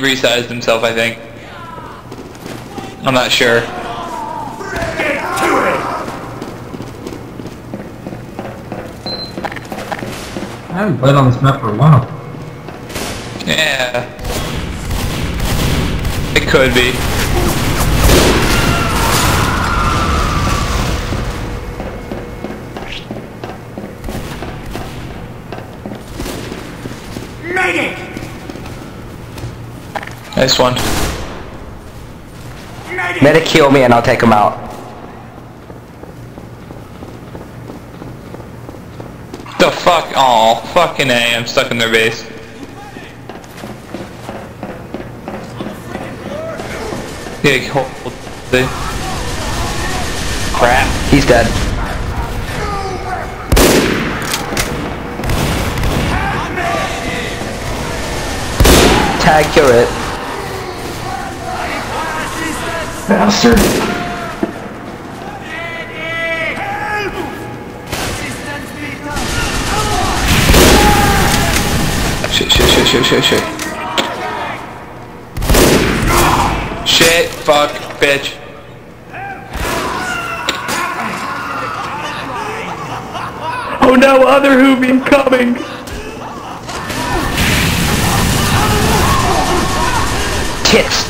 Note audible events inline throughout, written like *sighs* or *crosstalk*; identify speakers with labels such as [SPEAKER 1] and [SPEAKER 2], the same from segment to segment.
[SPEAKER 1] resized himself, I think. I'm not sure.
[SPEAKER 2] I haven't played on this map for a while.
[SPEAKER 1] Yeah. It could be.
[SPEAKER 3] Medic!
[SPEAKER 1] Nice one.
[SPEAKER 3] Medic!
[SPEAKER 4] Heal me and I'll take him out.
[SPEAKER 1] The fuck? Oh, fucking A. I'm stuck in their base. Yeah, hold. hold-
[SPEAKER 4] Crap. He's dead. Tag kill it. Bastard.
[SPEAKER 1] Shit, shit, shit, shit, shit, shit. Shit, fuck, bitch. Oh no, other Hoovian coming!
[SPEAKER 4] Tits.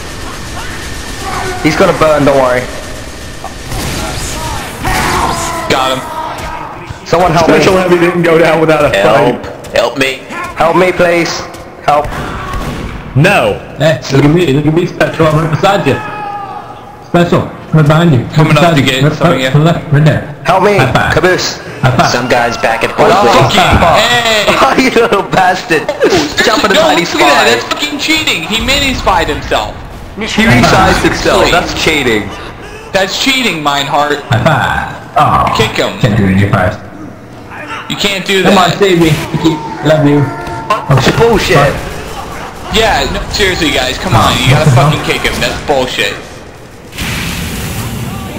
[SPEAKER 4] He's gonna burn, don't worry.
[SPEAKER 1] Got him.
[SPEAKER 4] Someone help
[SPEAKER 5] Special
[SPEAKER 4] me.
[SPEAKER 5] Special heavy didn't go down without a
[SPEAKER 6] Help.
[SPEAKER 5] fight.
[SPEAKER 6] Help me.
[SPEAKER 4] Help me, please. Help.
[SPEAKER 5] No.
[SPEAKER 2] Hey, look at me, look at me, Special, I'm right beside you. Special, right behind you.
[SPEAKER 1] Coming up
[SPEAKER 2] beside
[SPEAKER 1] to
[SPEAKER 2] you.
[SPEAKER 1] get
[SPEAKER 2] right,
[SPEAKER 1] some of
[SPEAKER 2] right,
[SPEAKER 1] you.
[SPEAKER 2] left, right there.
[SPEAKER 4] Help me.
[SPEAKER 2] High five.
[SPEAKER 4] Caboose.
[SPEAKER 2] High five.
[SPEAKER 6] Some guy's back and
[SPEAKER 4] Oh,
[SPEAKER 6] forth.
[SPEAKER 1] Hey!
[SPEAKER 4] Oh, *laughs* you little bastard. Jump in the
[SPEAKER 1] no,
[SPEAKER 4] mighty
[SPEAKER 1] look at that, that's fucking cheating! He mini-spied himself!
[SPEAKER 4] He resized himself. That's cheating.
[SPEAKER 1] That's cheating, Meinhardt!
[SPEAKER 2] High *laughs* five. Oh,
[SPEAKER 1] Kick him!
[SPEAKER 2] can't do it any fast.
[SPEAKER 1] You can't do that.
[SPEAKER 2] Come on, save me. Love you. Oh, shit.
[SPEAKER 4] Bullshit.
[SPEAKER 1] Yeah, no, seriously guys, come on, you gotta oh. *laughs* fucking kick him, that's bullshit.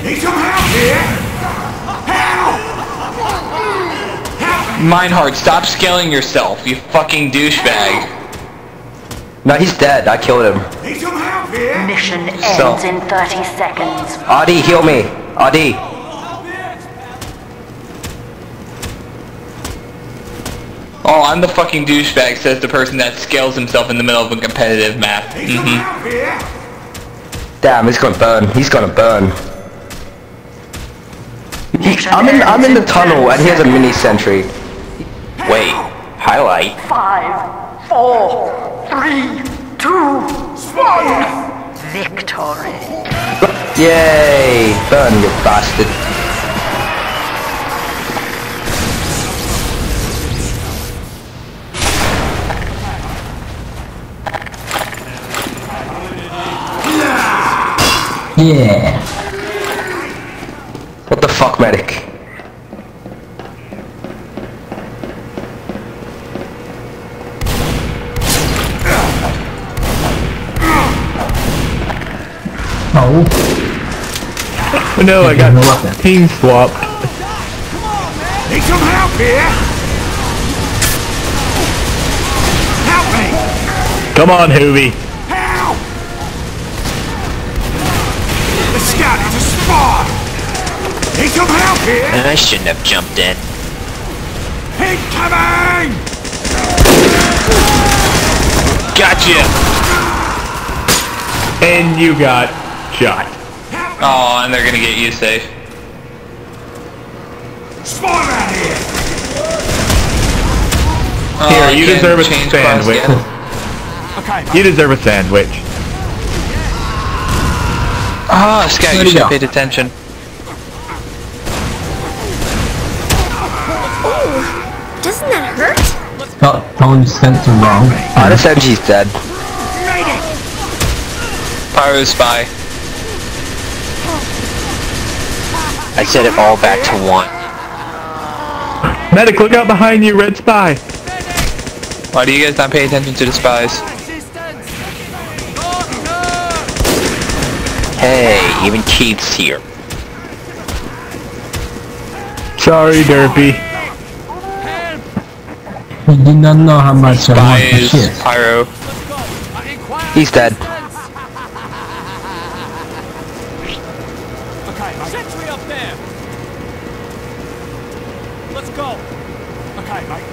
[SPEAKER 3] Need some help here! Help!
[SPEAKER 1] Meinhardt, stop scaling yourself, you fucking douchebag.
[SPEAKER 4] No, he's dead. I killed him.
[SPEAKER 3] Need some help here!
[SPEAKER 7] Mission
[SPEAKER 4] So-
[SPEAKER 7] ends in 30 seconds.
[SPEAKER 4] Adi, heal me. Adi.
[SPEAKER 1] Oh, I'm the fucking douchebag, says the person that scales himself in the middle of a competitive map.
[SPEAKER 3] Need some
[SPEAKER 1] hmm!
[SPEAKER 4] Damn, he's gonna burn. He's gonna burn. I'm in. I'm in the tunnel, and he has a mini sentry.
[SPEAKER 6] Wait. Highlight.
[SPEAKER 7] Five, four, three, two, one. Victory.
[SPEAKER 4] Yay! Burn, you bastard.
[SPEAKER 2] Yeah.
[SPEAKER 4] What the fuck, medic?
[SPEAKER 2] Oh.
[SPEAKER 5] Oh no, I got
[SPEAKER 2] No weapon.
[SPEAKER 5] team swapped.
[SPEAKER 3] Need some help here! Help me!
[SPEAKER 5] Come on, Hoovy.
[SPEAKER 3] Help! The scout is a spy! Need some help here!
[SPEAKER 6] I shouldn't have jumped in.
[SPEAKER 3] Incoming!
[SPEAKER 1] Gotcha!
[SPEAKER 5] And you got shot.
[SPEAKER 1] Oh, and they're gonna get you safe.
[SPEAKER 3] Spawn out here!
[SPEAKER 1] Oh,
[SPEAKER 5] Here, you deserve a sandwich.
[SPEAKER 3] Okay,
[SPEAKER 5] You deserve a sandwich.
[SPEAKER 1] Ah, Scout, you should have paid attention.
[SPEAKER 8] Ooh, Doesn't that hurt?
[SPEAKER 2] Tell, tell him sensor wrong.
[SPEAKER 4] Ah, this MG's dead.
[SPEAKER 1] Pyro spy.
[SPEAKER 6] I set it all back to one.
[SPEAKER 5] Medic, look out behind you, red spy.
[SPEAKER 1] Why do you guys not pay attention to the spies?
[SPEAKER 6] Hey, even Keith's here.
[SPEAKER 5] Sorry, Derpy.
[SPEAKER 2] He did not know how much I want the
[SPEAKER 1] Spies,
[SPEAKER 2] shit.
[SPEAKER 1] Pyro.
[SPEAKER 4] He's dead.
[SPEAKER 3] Okay, mate. Sentry up there. Let's go. Okay, mate.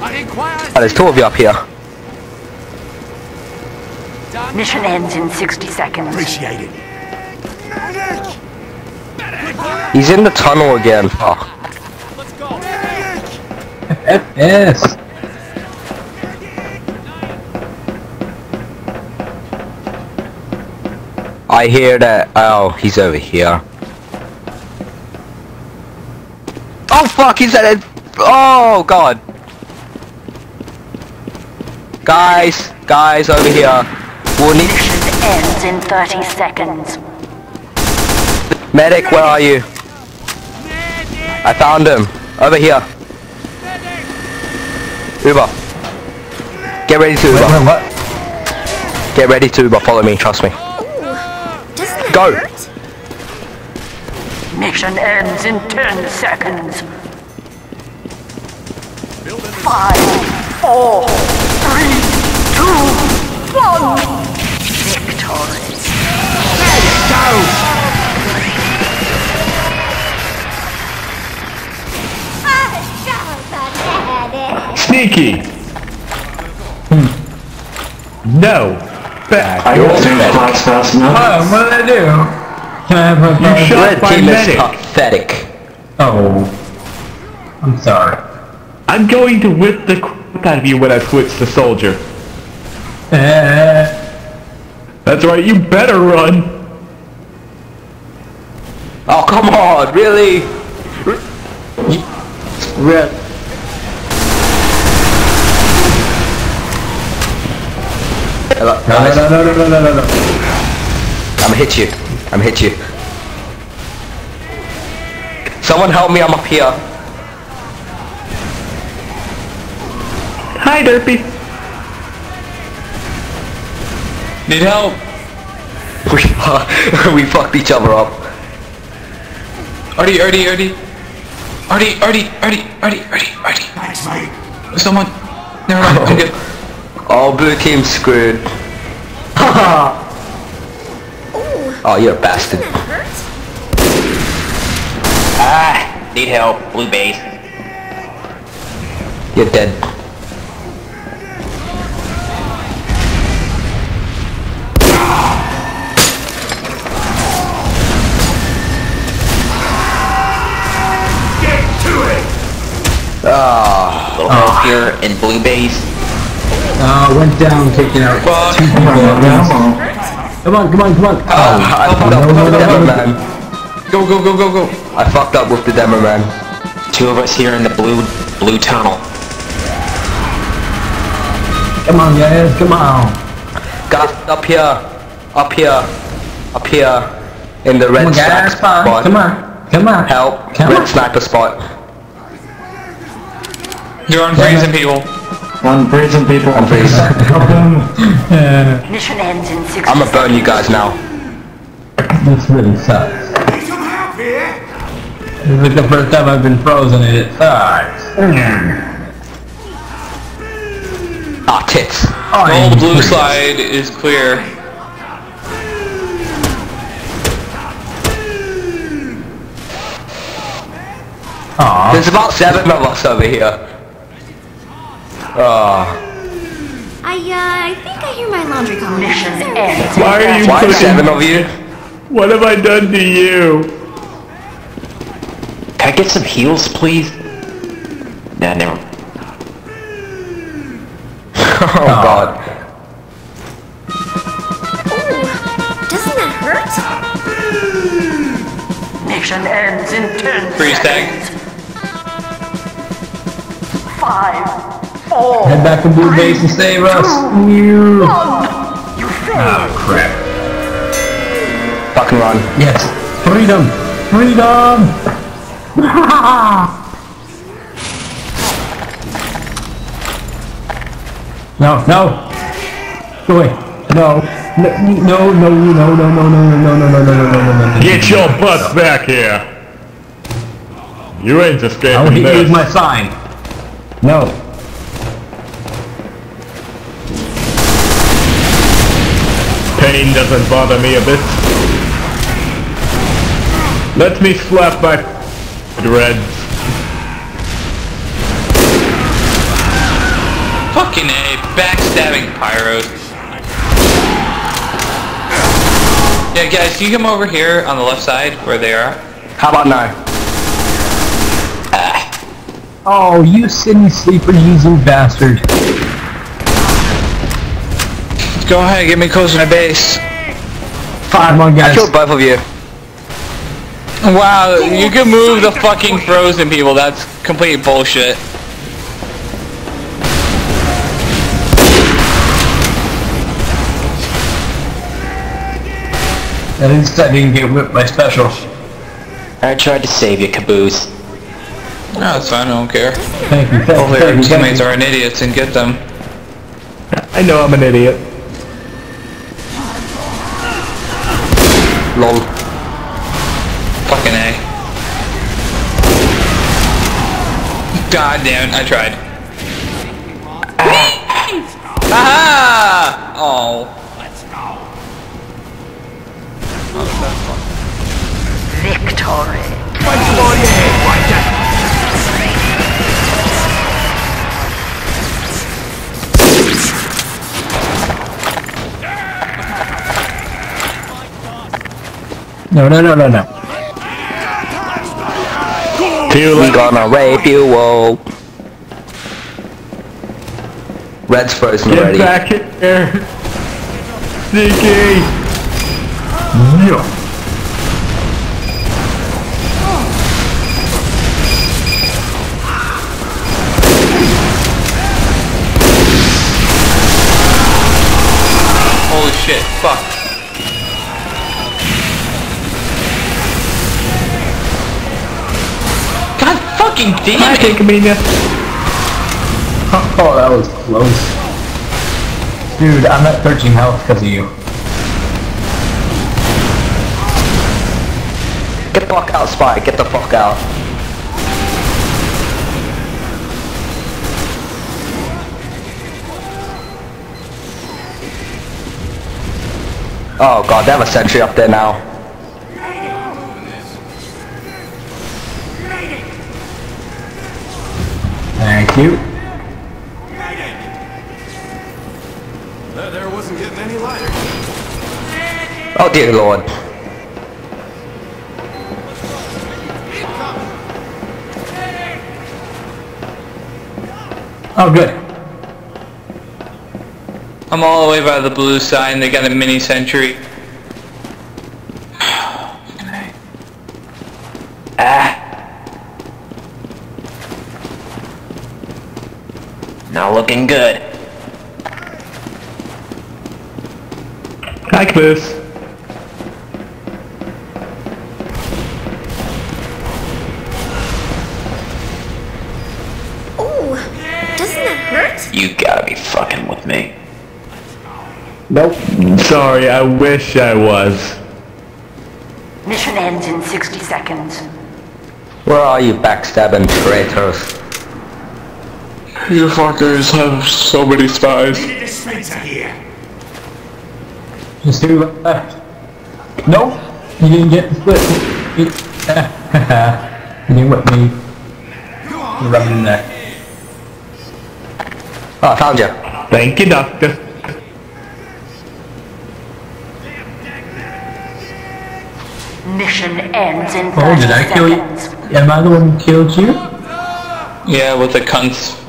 [SPEAKER 3] I inquire.
[SPEAKER 4] Oh, there's two of you up here.
[SPEAKER 7] Mission ends in 60 seconds.
[SPEAKER 3] Appreciate it.
[SPEAKER 4] He's in the tunnel again. Oh.
[SPEAKER 3] Let's go.
[SPEAKER 2] FS.
[SPEAKER 4] I hear that. Oh, he's over here. Oh fuck, he's at it. Oh god. Guys, guys over here. We'll need
[SPEAKER 7] Mission ends in 30 seconds.
[SPEAKER 4] medic. Where are you? I found him. Over here. Uber. Get ready to
[SPEAKER 2] Wait,
[SPEAKER 4] Uber.
[SPEAKER 2] wait, what?
[SPEAKER 4] Get ready to Uber. Follow me. Trust me.
[SPEAKER 8] Doesn't that
[SPEAKER 4] Go.
[SPEAKER 7] Mission ends in 10 seconds. Five, four, three, two, one. Victory.
[SPEAKER 5] Sneaky. Hmm. No. Bad.
[SPEAKER 9] I got through class fast enough.
[SPEAKER 2] Oh, what did I do? Can I have a
[SPEAKER 5] You shot
[SPEAKER 4] Red
[SPEAKER 5] my
[SPEAKER 4] team is
[SPEAKER 5] medic.
[SPEAKER 4] pathetic.
[SPEAKER 2] Oh. I'm sorry.
[SPEAKER 5] I'm going to whip the crap out of you when I switch to soldier.
[SPEAKER 2] Eh.
[SPEAKER 5] That's right, you better run.
[SPEAKER 4] Oh come on, really? Re- Hello,
[SPEAKER 2] No,
[SPEAKER 4] guys.
[SPEAKER 2] no, no, no, no, no, no, no.
[SPEAKER 4] I'm hit you. I'm hit you. Someone help me, I'm up here.
[SPEAKER 5] Hi, Derpy.
[SPEAKER 1] Need help?
[SPEAKER 4] We, *laughs* we fucked each other up.
[SPEAKER 1] Artie, Artie, Artie. Artie, Artie, Artie, Artie, Artie, Artie.
[SPEAKER 3] Thanks, mate.
[SPEAKER 1] Someone. Never mind, I'm good.
[SPEAKER 4] Oh, blue team's screwed. oh, you're a bastard.
[SPEAKER 8] Doesn't that hurt?
[SPEAKER 6] Ah, need help. Blue base.
[SPEAKER 4] You're dead.
[SPEAKER 3] Get to it.
[SPEAKER 4] Ah,
[SPEAKER 6] Little help here in blue base.
[SPEAKER 2] Uh, went down, taking out
[SPEAKER 1] Fuck.
[SPEAKER 2] two people. Come on, come on, come on.
[SPEAKER 4] oh, I fucked up with the demo man.
[SPEAKER 1] Go, go, go, go, go.
[SPEAKER 4] I fucked up with the demo man.
[SPEAKER 6] Two of us here in the blue blue tunnel.
[SPEAKER 2] Come on, guys, come on.
[SPEAKER 4] Guys, up here, up here, up here, in the red
[SPEAKER 2] on,
[SPEAKER 4] sniper
[SPEAKER 2] guys, come on,
[SPEAKER 4] spot.
[SPEAKER 2] come on, come on.
[SPEAKER 4] Help,
[SPEAKER 2] Come
[SPEAKER 4] red
[SPEAKER 2] on.
[SPEAKER 4] sniper spot.
[SPEAKER 1] You're on freezing people.
[SPEAKER 9] One prison people.
[SPEAKER 4] I'm freezing.
[SPEAKER 2] Help him. Uh,
[SPEAKER 7] Mission ends in 60
[SPEAKER 4] I'm gonna burn you guys now.
[SPEAKER 2] this really sucks.
[SPEAKER 3] Need some help here.
[SPEAKER 2] This is like the first time I've been frozen and it sucks.
[SPEAKER 4] Ah, tits.
[SPEAKER 2] Oh,
[SPEAKER 1] All the blue side is clear.
[SPEAKER 2] Aw.
[SPEAKER 4] There's about seven of us over here. Ah,
[SPEAKER 8] I, uh, I think I hear my laundry calling.
[SPEAKER 7] Mission ends.
[SPEAKER 5] Why are you
[SPEAKER 4] why
[SPEAKER 5] pushing?
[SPEAKER 4] seven of you?
[SPEAKER 5] What have I done to you?
[SPEAKER 6] Can I get some heals, please? Nah, never. *laughs*
[SPEAKER 4] Oh god.
[SPEAKER 8] Doesn't that hurt?
[SPEAKER 7] Mission ends in 10
[SPEAKER 1] Freeze tag.
[SPEAKER 7] seconds. Five, four,
[SPEAKER 2] Head back to blue base and save us. You.
[SPEAKER 7] one. You failed.
[SPEAKER 2] Oh crap.
[SPEAKER 4] Fucking run.
[SPEAKER 2] Yes. Freedom. Freedom. no, no. Go away. No. No, no, no, no, no, no, no, no, no, no, no, no, no, no, no.
[SPEAKER 5] Get your butts back here. You ain't escaping
[SPEAKER 2] hit you with
[SPEAKER 5] this.
[SPEAKER 2] my sign. No.
[SPEAKER 5] Pain doesn't bother me a bit. Let me slap my dreads.
[SPEAKER 1] Fucking A. Backstabbing pyros. Yeah, guys, can you come over here on the left side where they are?
[SPEAKER 4] How about now? Ah.
[SPEAKER 2] Oh, you city sleeper, you zoo bastard.
[SPEAKER 1] Go ahead, get me close to my base.
[SPEAKER 2] Come on,
[SPEAKER 4] I
[SPEAKER 2] guys.
[SPEAKER 4] killed both of you.
[SPEAKER 1] Wow, you can move the fucking frozen people. That's complete bullshit.
[SPEAKER 2] At least I didn't get whipped by special.
[SPEAKER 6] I tried to save you, Caboose.
[SPEAKER 1] No, that's fine. I don't care.
[SPEAKER 2] Thank you, thank
[SPEAKER 1] Hopefully
[SPEAKER 2] you,
[SPEAKER 1] our
[SPEAKER 2] thank you, thank
[SPEAKER 1] teammates
[SPEAKER 2] you.
[SPEAKER 1] aren't idiots and get them.
[SPEAKER 5] I know I'm an idiot.
[SPEAKER 4] Lol.
[SPEAKER 1] Fucking A. God damn it, I tried. Aha! Oh.
[SPEAKER 7] Victory.
[SPEAKER 2] No, no, no, no, no.
[SPEAKER 4] We gonna rape you, whoa. Red's frozen
[SPEAKER 5] Get
[SPEAKER 4] already.
[SPEAKER 5] back here. Sneaky.
[SPEAKER 2] Yeah.
[SPEAKER 1] Holy shit, fuck. God fucking damn
[SPEAKER 5] Hi,
[SPEAKER 1] it!
[SPEAKER 5] Amelia.
[SPEAKER 2] Oh, that was close. Dude, I'm at 13 health because of you.
[SPEAKER 4] Get the fuck out, Spy. Get the fuck out. Oh god, they have a sentry up there now.
[SPEAKER 2] You.
[SPEAKER 3] That there wasn't getting any lighter.
[SPEAKER 4] Oh dear lord.
[SPEAKER 2] Oh, good.
[SPEAKER 1] I'm all the way by the blue sign. They got a mini sentry.
[SPEAKER 6] Not looking good.
[SPEAKER 5] Hi, Caboose.
[SPEAKER 8] Ooh, doesn't that hurt?
[SPEAKER 6] You gotta be fucking with me.
[SPEAKER 2] Nope.
[SPEAKER 5] Sorry, I wish I was.
[SPEAKER 7] Mission ends in 60 seconds.
[SPEAKER 4] Where are you backstabbing traitors?
[SPEAKER 1] You fuckers have so many spies.
[SPEAKER 3] Need a dispenser here.
[SPEAKER 2] Just two left. Nope. You didn't get the split. You, you didn't whip me. You rubbed it in there.
[SPEAKER 4] Oh, I found you.
[SPEAKER 5] Thank you, Doctor.
[SPEAKER 7] Mission ends in 30
[SPEAKER 2] Oh, did I kill you? Am I the one who killed you?
[SPEAKER 1] Yeah, with the cunts.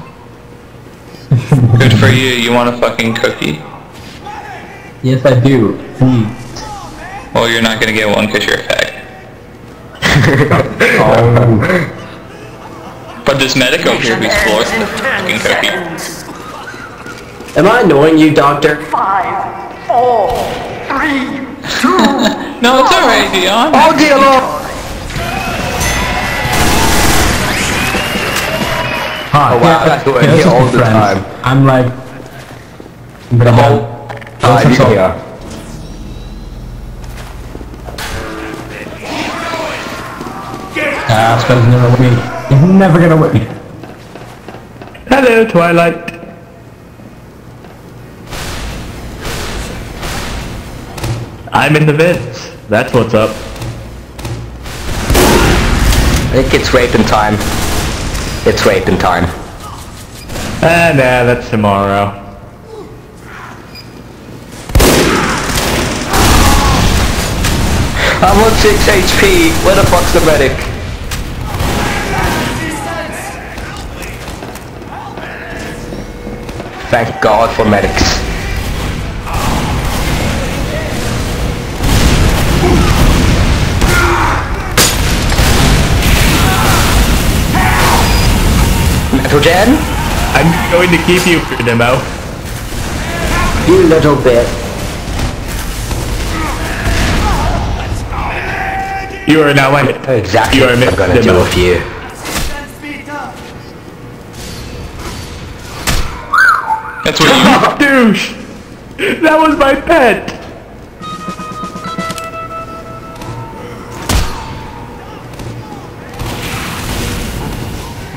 [SPEAKER 1] Good for you. You want a fucking cookie?
[SPEAKER 2] Yes, I do. Please.
[SPEAKER 1] Well, you're not gonna get one because you're a fag. *laughs*
[SPEAKER 2] Oh.
[SPEAKER 1] But this medic over here
[SPEAKER 7] Mission
[SPEAKER 1] who's
[SPEAKER 7] ends
[SPEAKER 1] floors
[SPEAKER 7] in
[SPEAKER 1] the fucking cookie.
[SPEAKER 4] Am I annoying you, Doctor?
[SPEAKER 7] Five, four, three, two,
[SPEAKER 1] No, it's alright, Dion.
[SPEAKER 4] Oh dear lord!
[SPEAKER 2] Huh,
[SPEAKER 4] Oh, wow, that's what I
[SPEAKER 2] yeah, *laughs*
[SPEAKER 4] hear
[SPEAKER 2] that's
[SPEAKER 4] all
[SPEAKER 2] just
[SPEAKER 4] the
[SPEAKER 2] friends.
[SPEAKER 4] time.
[SPEAKER 2] I'm like... But
[SPEAKER 4] The
[SPEAKER 2] I'm
[SPEAKER 4] whole
[SPEAKER 2] done.
[SPEAKER 4] time you
[SPEAKER 2] up?
[SPEAKER 4] here.
[SPEAKER 2] Ah, Spell's never whip me. He's never gonna whip me.
[SPEAKER 5] Hello, Twilight. I'm in the vents. That's what's up.
[SPEAKER 4] I think it's raping time. It's raping time.
[SPEAKER 5] Ah, nah, that's tomorrow.
[SPEAKER 4] I'm on 6 HP. Where the fuck's the medic? Thank God for medics. Metrogen?
[SPEAKER 5] I'm going to keep you for demo.
[SPEAKER 4] You little bit.
[SPEAKER 5] You are now my
[SPEAKER 4] Exactly
[SPEAKER 5] You are
[SPEAKER 4] I'm gonna do
[SPEAKER 5] demo.
[SPEAKER 4] with you.
[SPEAKER 1] That's what you... *laughs*
[SPEAKER 5] Douche! That was my pet!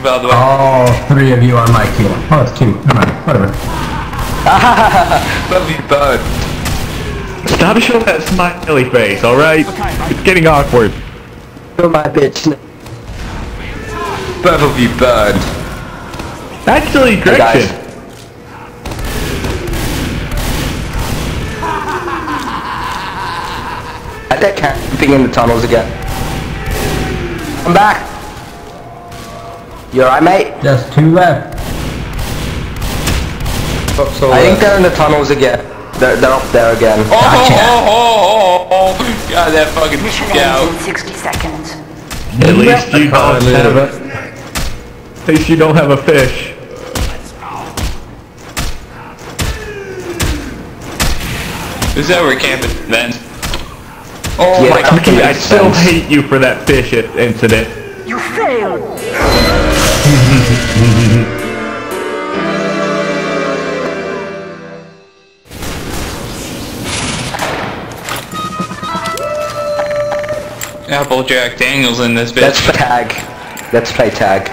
[SPEAKER 1] By the way.
[SPEAKER 2] All three of you on my team. Oh, it's two. Never mind. Whatever. *laughs*
[SPEAKER 4] Love you, bird.
[SPEAKER 5] Stop showing that smiley face, alright? It's getting awkward.
[SPEAKER 4] You're my bitch. Both of you burned.
[SPEAKER 5] Actually,
[SPEAKER 4] Hey, guys.
[SPEAKER 5] correction.
[SPEAKER 4] I they're camping in the tunnels again. I'm back. You alright, mate?
[SPEAKER 2] Just two left.
[SPEAKER 4] I think they're in the tunnels again. They're, they're up there again.
[SPEAKER 1] Oh, oh, oh, oh, oh. oh. God, that fucking
[SPEAKER 7] Mission
[SPEAKER 1] scout.
[SPEAKER 7] ends in 60 seconds.
[SPEAKER 5] At least you don't have a... At least you don't have a fish.
[SPEAKER 1] Is that where we're camping then? Oh
[SPEAKER 4] Yeah,
[SPEAKER 1] my god.
[SPEAKER 5] Okay, I still
[SPEAKER 4] sense.
[SPEAKER 5] hate you for that fish incident.
[SPEAKER 7] You failed!
[SPEAKER 1] Applejack Daniels in this bitch.
[SPEAKER 4] Let's play tag. Let's play tag.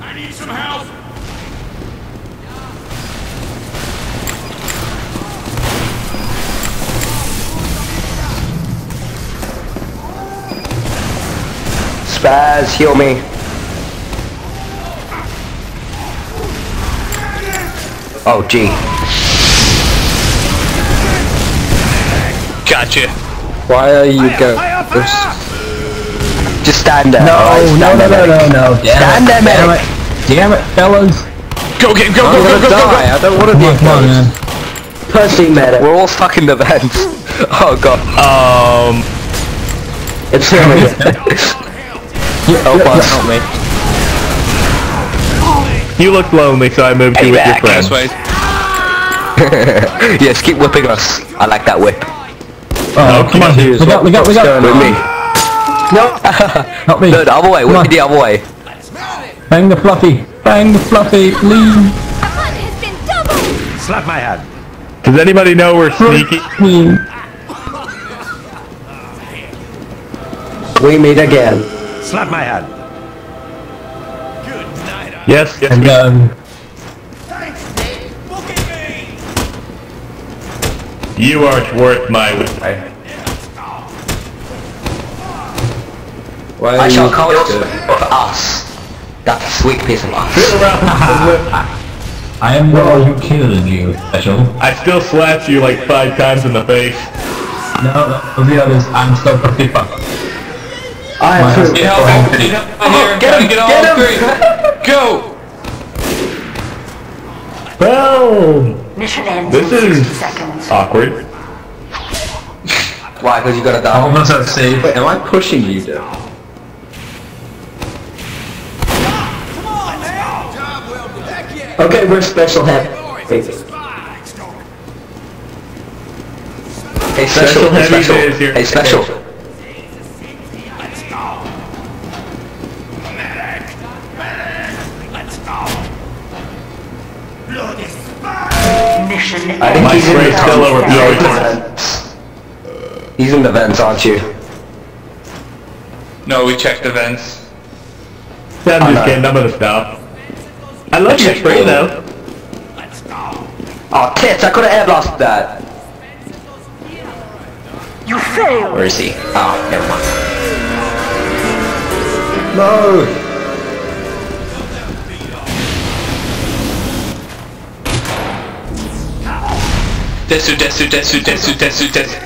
[SPEAKER 3] I need some help!
[SPEAKER 4] Spaz, heal me. Oh, gee.
[SPEAKER 1] Gotcha.
[SPEAKER 4] Why are you go? Just stand there.
[SPEAKER 2] No,
[SPEAKER 4] alright?
[SPEAKER 2] no,
[SPEAKER 4] Stand
[SPEAKER 2] no,
[SPEAKER 4] there,
[SPEAKER 2] no,
[SPEAKER 4] medic.
[SPEAKER 2] no, no. Damn
[SPEAKER 4] Stand
[SPEAKER 2] it.
[SPEAKER 4] there,
[SPEAKER 2] Damn
[SPEAKER 4] medic.
[SPEAKER 2] it. Damn it, fellas.
[SPEAKER 1] Go game, go,
[SPEAKER 4] I'm
[SPEAKER 1] go, go, go, go, go.
[SPEAKER 4] I don't want to be
[SPEAKER 2] on, come man.
[SPEAKER 4] Pussy medic. We're all stuck in the vents. *laughs* oh god.
[SPEAKER 5] Um,
[SPEAKER 4] It's him again. Help us.
[SPEAKER 1] Help me.
[SPEAKER 5] You look lonely, so I moved you with your
[SPEAKER 4] Payback.
[SPEAKER 5] friends.
[SPEAKER 1] This way. *laughs*
[SPEAKER 4] yes, keep whipping us. I like that whip.
[SPEAKER 2] Oh, come on. We got, we got, we got.
[SPEAKER 4] With me. No. *laughs*
[SPEAKER 2] Help me.
[SPEAKER 4] no, the other way.
[SPEAKER 2] Come
[SPEAKER 4] Whip me the other way.
[SPEAKER 2] Bang the fluffy. Bang the fluffy. Lean.
[SPEAKER 8] Hunt has been doubled!
[SPEAKER 3] Slap my hand.
[SPEAKER 5] Does anybody know we're sneaky?
[SPEAKER 4] We meet again.
[SPEAKER 3] Slap my hand. Good night.
[SPEAKER 5] Yes, yes,
[SPEAKER 2] And,
[SPEAKER 5] we-
[SPEAKER 2] um,
[SPEAKER 5] you aren't worth my whip.
[SPEAKER 4] I shall call it us. That sweet piece of us. *laughs*
[SPEAKER 2] I am the one who killed you, special.
[SPEAKER 5] I still slapped you like five times in the face.
[SPEAKER 2] No, no, the others. I'm so fucking fucked.
[SPEAKER 4] I
[SPEAKER 2] My
[SPEAKER 4] approve.
[SPEAKER 1] Get help, get help in here.
[SPEAKER 4] Get him,
[SPEAKER 1] Get all
[SPEAKER 4] get him.
[SPEAKER 1] three. Go.
[SPEAKER 5] Boom!
[SPEAKER 7] Mission ends
[SPEAKER 5] This
[SPEAKER 7] in 60
[SPEAKER 5] is-
[SPEAKER 7] seconds.
[SPEAKER 5] awkward.
[SPEAKER 4] Why? Because you gotta die.
[SPEAKER 2] Almost at save.
[SPEAKER 10] Am I pushing you down?
[SPEAKER 4] Okay, we're special heavy. Hey, special,
[SPEAKER 5] Special
[SPEAKER 4] hey, special,
[SPEAKER 5] is here.
[SPEAKER 4] hey, special.
[SPEAKER 7] Mission
[SPEAKER 4] I think he's in the
[SPEAKER 5] great fellow
[SPEAKER 4] tunnel.
[SPEAKER 5] are
[SPEAKER 4] He's in the
[SPEAKER 5] blowing
[SPEAKER 4] vents. He's in the vents, aren't you?
[SPEAKER 1] No, we checked the vents.
[SPEAKER 5] Yeah, I'm
[SPEAKER 4] I
[SPEAKER 5] just
[SPEAKER 4] know.
[SPEAKER 5] kidding, I'm gonna stop. love your spray though.
[SPEAKER 4] Oh, tits, I could have air blasted that.
[SPEAKER 7] You failed.
[SPEAKER 6] Where is he? Oh, never mind.
[SPEAKER 4] No.
[SPEAKER 1] Desu, desu, desu, desu, desu, desu.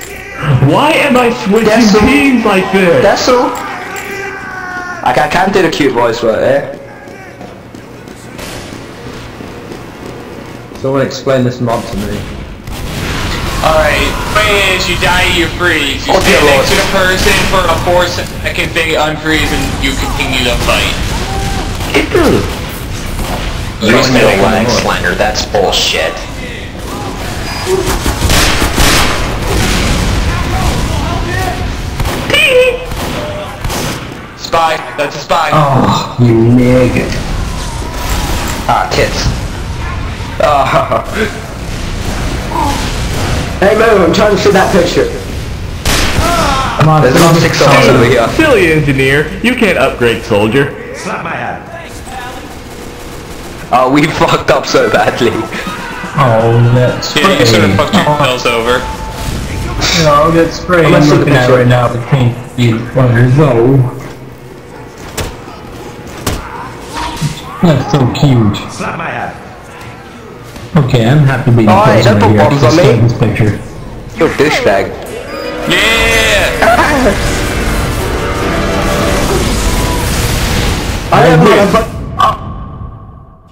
[SPEAKER 5] Why am I switching
[SPEAKER 4] That's so-
[SPEAKER 5] teams like this?
[SPEAKER 4] That's all. I ca- I can't do the cute voice right there. Eh.
[SPEAKER 2] Someone explain this mob to me.
[SPEAKER 1] Alright, way is you die, you freeze. You
[SPEAKER 4] Oh,
[SPEAKER 1] stand next to
[SPEAKER 4] Lord.
[SPEAKER 1] the person for a 4 second thing, unfreeze, and you continue to fight.
[SPEAKER 6] You're still lag Slender, that's bullshit.
[SPEAKER 1] Spy, that's a spy.
[SPEAKER 2] Oh, you nigga.
[SPEAKER 4] Ah, tits. Oh. *laughs* Hey, move, I'm trying to see that picture.
[SPEAKER 2] Come on,
[SPEAKER 4] There's about six of us over here.
[SPEAKER 5] Silly engineer, you can't upgrade soldier.
[SPEAKER 3] Slap my hand.
[SPEAKER 4] Oh, we *laughs* fucked up so badly.
[SPEAKER 2] Oh, that spray.
[SPEAKER 1] yeah, you sort of fucked
[SPEAKER 2] oh,
[SPEAKER 1] yourselves over.
[SPEAKER 2] No, that spray
[SPEAKER 4] I'm
[SPEAKER 2] I'm
[SPEAKER 4] gonna see
[SPEAKER 2] looking at right now, the paint is fuckers, though. That's so cute.
[SPEAKER 3] Slap my hand.
[SPEAKER 2] Okay, I'm happy being
[SPEAKER 4] Oh, hey,
[SPEAKER 2] present
[SPEAKER 4] don't
[SPEAKER 2] right
[SPEAKER 4] put
[SPEAKER 2] here.
[SPEAKER 4] bombs on me.
[SPEAKER 2] this picture.
[SPEAKER 4] You're a douchebag.
[SPEAKER 1] Yeah! *laughs*
[SPEAKER 4] I am
[SPEAKER 2] agree.
[SPEAKER 4] not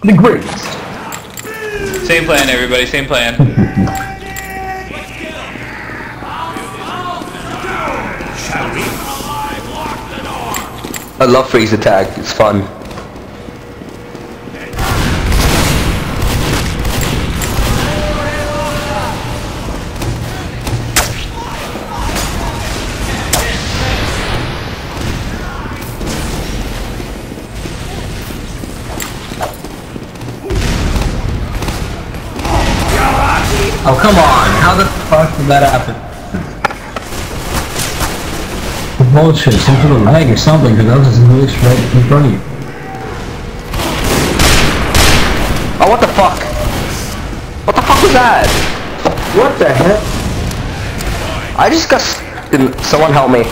[SPEAKER 4] a
[SPEAKER 2] The oh, greatest.
[SPEAKER 1] Same plan, everybody, same plan.
[SPEAKER 4] I love freeze attack, it's fun.
[SPEAKER 2] Come on. How the fuck did that happen? Bullshit, some sort of lag or something, because I was just glitched right in front of you.
[SPEAKER 4] Oh, what the fuck? What the fuck was that? What the heck? I just got Someone help me.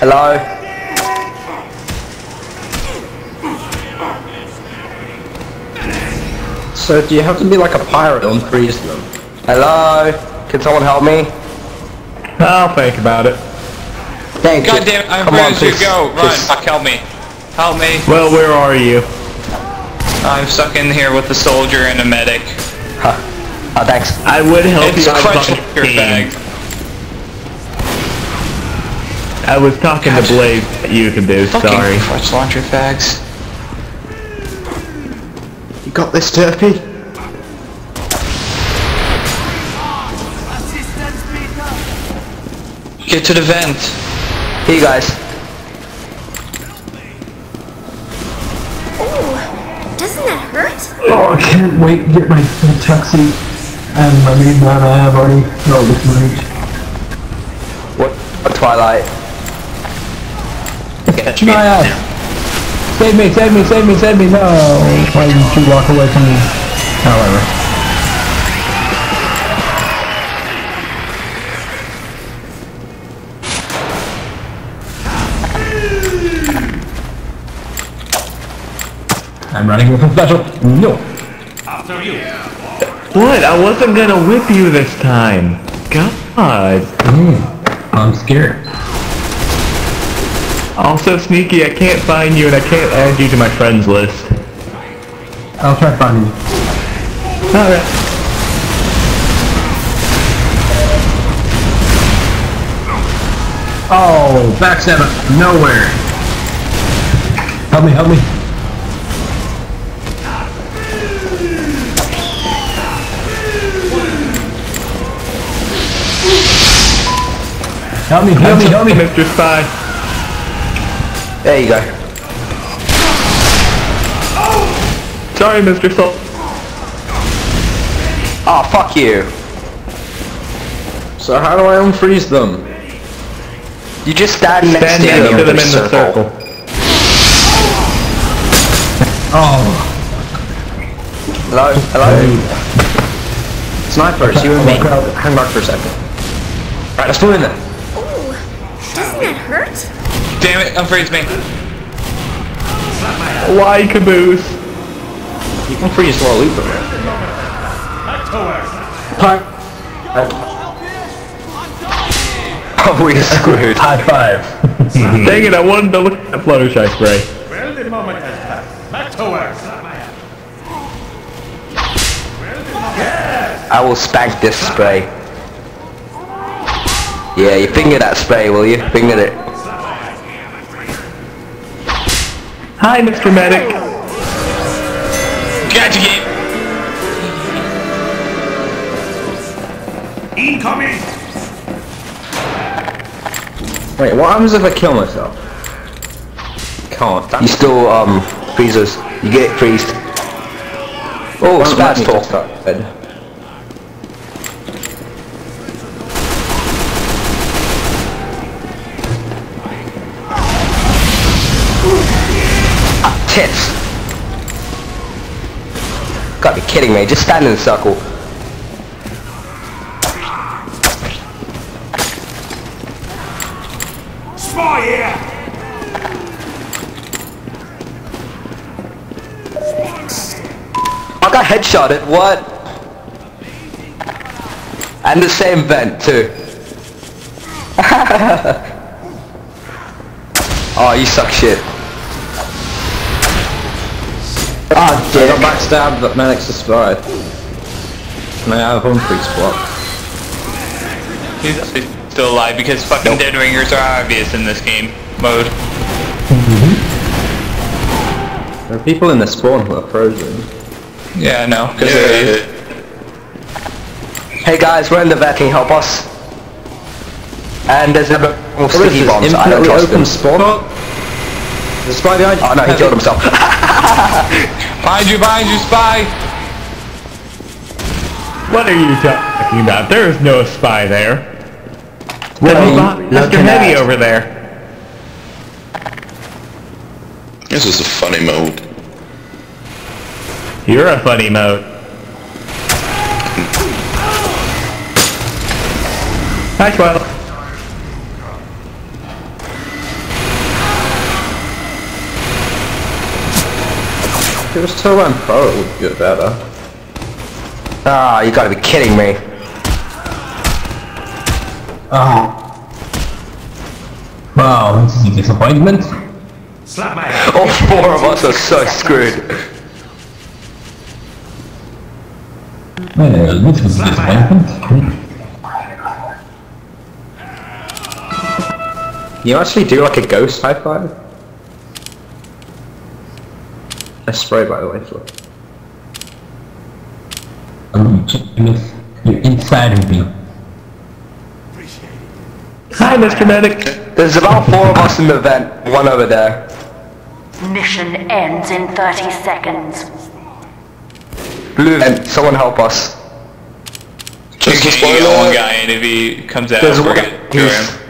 [SPEAKER 4] Hello?
[SPEAKER 2] So do you have to be like a pirate to unfreeze them?
[SPEAKER 4] Hello? Can someone help me?
[SPEAKER 5] I'll think about it.
[SPEAKER 4] Thank
[SPEAKER 1] God
[SPEAKER 4] you.
[SPEAKER 1] damn it, I'm
[SPEAKER 4] Come on,
[SPEAKER 1] ready to
[SPEAKER 4] please.
[SPEAKER 1] go. Run,
[SPEAKER 4] Just-
[SPEAKER 1] fuck, help me. Help me.
[SPEAKER 5] Well, where are you?
[SPEAKER 1] I'm stuck in here with a soldier and a medic.
[SPEAKER 4] Huh. Oh, thanks.
[SPEAKER 5] I would help
[SPEAKER 1] It's
[SPEAKER 5] you. I was
[SPEAKER 1] crunch
[SPEAKER 5] on
[SPEAKER 1] your
[SPEAKER 5] your team.
[SPEAKER 1] bag.
[SPEAKER 5] I was talking to Blaze. You can do.
[SPEAKER 1] Fucking
[SPEAKER 5] Sorry.
[SPEAKER 1] crutch launcher fags.
[SPEAKER 2] You got this, Derpy?
[SPEAKER 1] Get to the vent.
[SPEAKER 4] Here you guys.
[SPEAKER 8] Ooh, doesn't that hurt?
[SPEAKER 2] Oh, I can't wait to get my full taxi and my main man I have already. No, this night.
[SPEAKER 4] What? What Twilight?
[SPEAKER 6] Get
[SPEAKER 2] My ass. Save me, save me, save me, save me, no! Why didn't you walk away from me? However. I'm running with a special. No!
[SPEAKER 3] After you.
[SPEAKER 5] What? I wasn't gonna whip you this time. God.
[SPEAKER 2] Mm, I'm scared.
[SPEAKER 5] Also sneaky, I can't find you and I can't add you to my friends list.
[SPEAKER 2] I'll try finding you.
[SPEAKER 5] Alright.
[SPEAKER 2] Oh, backstab nowhere. Help me, help me. Help me, help me, help me.
[SPEAKER 5] Mr. Spy.
[SPEAKER 4] There you go.
[SPEAKER 5] Sorry, Mr. Soul.
[SPEAKER 4] Oh, ah, fuck you.
[SPEAKER 2] So how do I unfreeze them?
[SPEAKER 4] You just stand next
[SPEAKER 5] Stand
[SPEAKER 4] to
[SPEAKER 5] next
[SPEAKER 4] them
[SPEAKER 5] to
[SPEAKER 4] in
[SPEAKER 5] them
[SPEAKER 4] a
[SPEAKER 5] in the
[SPEAKER 4] circle.
[SPEAKER 5] circle. *laughs*
[SPEAKER 2] Oh,
[SPEAKER 4] Hello? Hello? Snipers, you and me. Hang back for a second. Right, let's go in there.
[SPEAKER 8] Doesn't that hurt?
[SPEAKER 1] Damn it, unfreeze me.
[SPEAKER 5] Why caboose?
[SPEAKER 4] You can freeze while loop them. Oh, we're screwed.
[SPEAKER 2] high five. *laughs*
[SPEAKER 5] Dang it, I wanted to look at that Fluttershy spray.
[SPEAKER 3] Well, the moment has passed. Back to work.
[SPEAKER 4] I will spank this spray. Yeah, you finger that spray, will you? Finger it.
[SPEAKER 5] Hi, Mr. Medic.
[SPEAKER 1] Gotcha game.
[SPEAKER 3] Incoming!
[SPEAKER 10] Wait, what happens if I kill myself? Can't.
[SPEAKER 4] You still, um, freezers. You get freezed. Oh,
[SPEAKER 10] Won't let
[SPEAKER 4] spaz talk. Tits. Gotta be kidding me. Just stand in a circle.
[SPEAKER 3] Spy here!
[SPEAKER 4] I got headshotted. What? And the same vent too. *laughs* oh, you suck shit.
[SPEAKER 10] Ah, dude, I got backstabbed, but Medic's a spy. And I have a Humphrey spot.
[SPEAKER 1] He's still alive because fucking dead ringers are obvious in this game mode.
[SPEAKER 10] There are people in the spawn who are frozen.
[SPEAKER 1] Yeah, I know. 'cause
[SPEAKER 11] Yeah,
[SPEAKER 1] they're-
[SPEAKER 11] yeah.
[SPEAKER 4] Hey guys, we're in the vet. Can you help us? And there's a little sticky
[SPEAKER 10] this,
[SPEAKER 4] bombs. I don't trust
[SPEAKER 10] open
[SPEAKER 4] them.
[SPEAKER 10] spawn? There's a spy behind you.
[SPEAKER 4] Oh no, he killed himself. *laughs*
[SPEAKER 1] Behind you, behind you, spy!
[SPEAKER 5] What are you talking about? There is no spy there.
[SPEAKER 4] Well,
[SPEAKER 5] Mr.
[SPEAKER 4] looking
[SPEAKER 5] Heavy over there.
[SPEAKER 11] This is a funny mode.
[SPEAKER 5] You're a funny mode. Hmm. Hi, Twilight.
[SPEAKER 10] If it was still around pro, it would get better.
[SPEAKER 4] Ah, you gotta be kidding me.
[SPEAKER 2] Oh. Wow, this is a disappointment.
[SPEAKER 3] Slap my hand.
[SPEAKER 4] All *laughs* four of us are so screwed.
[SPEAKER 2] Well, this was a disappointment.
[SPEAKER 10] You actually do like a ghost high five? A spray by the way, Flo.
[SPEAKER 2] Um, oh, you're inside of me.
[SPEAKER 5] Hi, Mr. Medic.
[SPEAKER 4] There's about four of us in the vent. One over there.
[SPEAKER 7] Mission ends in 30 seconds.
[SPEAKER 4] Blue vent. Someone help us.
[SPEAKER 11] Just
[SPEAKER 1] You
[SPEAKER 11] a
[SPEAKER 1] can't one guy and if he comes out,
[SPEAKER 4] There's
[SPEAKER 1] we're
[SPEAKER 4] one-
[SPEAKER 1] gonna kill him. *laughs*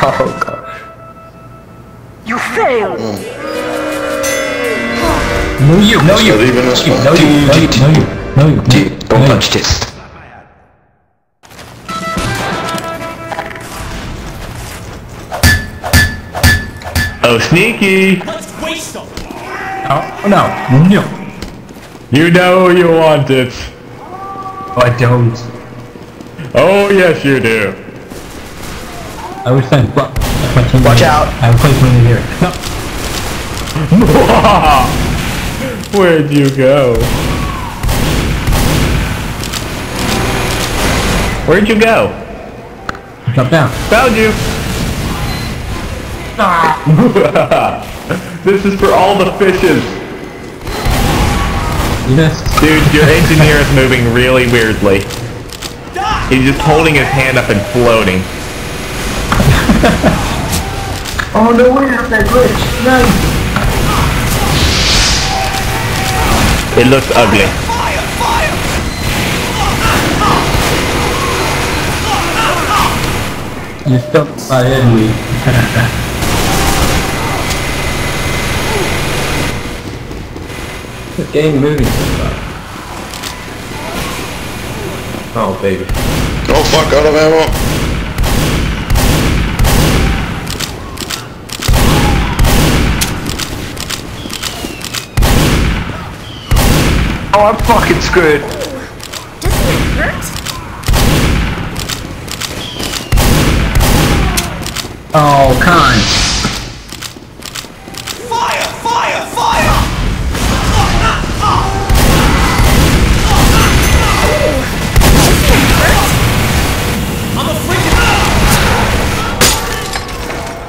[SPEAKER 4] Oh gosh.
[SPEAKER 7] You failed! Mm.
[SPEAKER 2] No you, no you,
[SPEAKER 11] Not even a spot.
[SPEAKER 2] no you, no you, no you, no you,
[SPEAKER 4] don't
[SPEAKER 2] no you.
[SPEAKER 4] touch this.
[SPEAKER 5] Oh, sneaky.
[SPEAKER 2] Oh, no, no.
[SPEAKER 5] You know you want it.
[SPEAKER 2] Oh, I don't.
[SPEAKER 5] Oh, yes, you do.
[SPEAKER 2] I was saying, well, that's my team.
[SPEAKER 4] Watch out.
[SPEAKER 2] I have a place in here. No. *laughs*
[SPEAKER 5] Where'd you go? Where'd you go?
[SPEAKER 2] Drop down.
[SPEAKER 5] Found you. Ah. *laughs* this is for all the fishes.
[SPEAKER 2] You missed.
[SPEAKER 5] Dude, your engineer is moving really weirdly. He's just holding his hand up and floating. *laughs*
[SPEAKER 2] Oh no, wait, that glitch. No.
[SPEAKER 5] It looks ugly.
[SPEAKER 2] You still not in me.
[SPEAKER 10] the game moving so fast? Oh baby.
[SPEAKER 11] Oh fuck, out of ammo.
[SPEAKER 4] Oh, I'm fucking screwed.
[SPEAKER 8] Doesn't it hurt?
[SPEAKER 2] Oh, con.
[SPEAKER 3] Fire! Fire! Fire! I'm a freaking...